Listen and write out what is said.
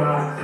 Bye.